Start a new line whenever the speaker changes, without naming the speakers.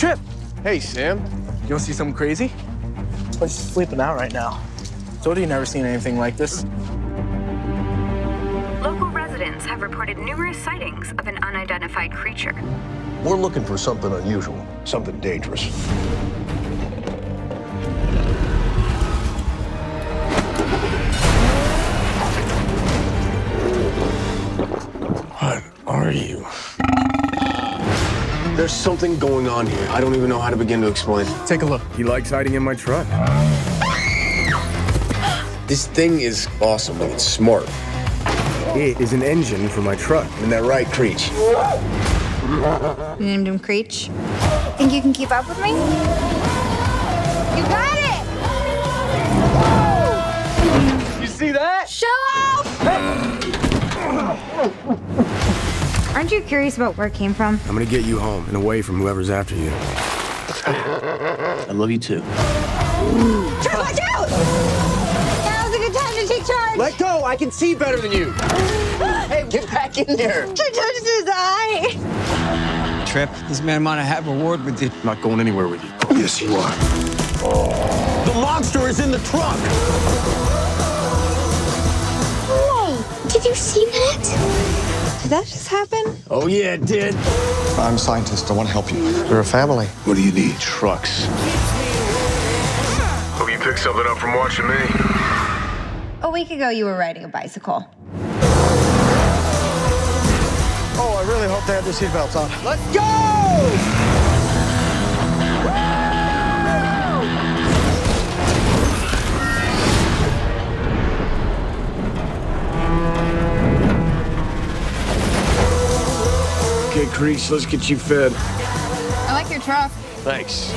Tripp,
Hey, Sam.
you want to see something crazy? This place is flipping out right now. Told you never seen anything like this.
Local residents have reported numerous sightings of an unidentified creature.
We're looking for something unusual, something dangerous.
What are you? There's something going on here. I don't even know how to begin to explain.
Take a look.
He likes hiding in my truck. This thing is awesome. It's smart. It is an engine for my truck. Isn't that right, Creech?
You named him Creech. Think you can keep up with me? You got it!
You see that?
Show off! Aren't you curious about where it came from?
I'm gonna get you home and away from whoever's after you. I love you too.
Tripp, watch out! Now's a good time to take charge!
Let go! I can see better than you! hey, get back in there!
Tripp touched his eye!
Tripp, this man might have a word with you.
I'm not going anywhere with you. Yes, you are.
The monster is in the trunk!
Whoa! Did you see that? Did that just happen?
Oh, yeah, it did.
I'm a scientist. I want to help you.
We're a family.
What do you need? Trucks.
Hope you picked something up from watching me.
A week ago, you were riding a bicycle.
Oh, I really hope they have their seatbelts on.
Let's go!
Okay, Creech, let's get you fed.
I like your truck.
Thanks.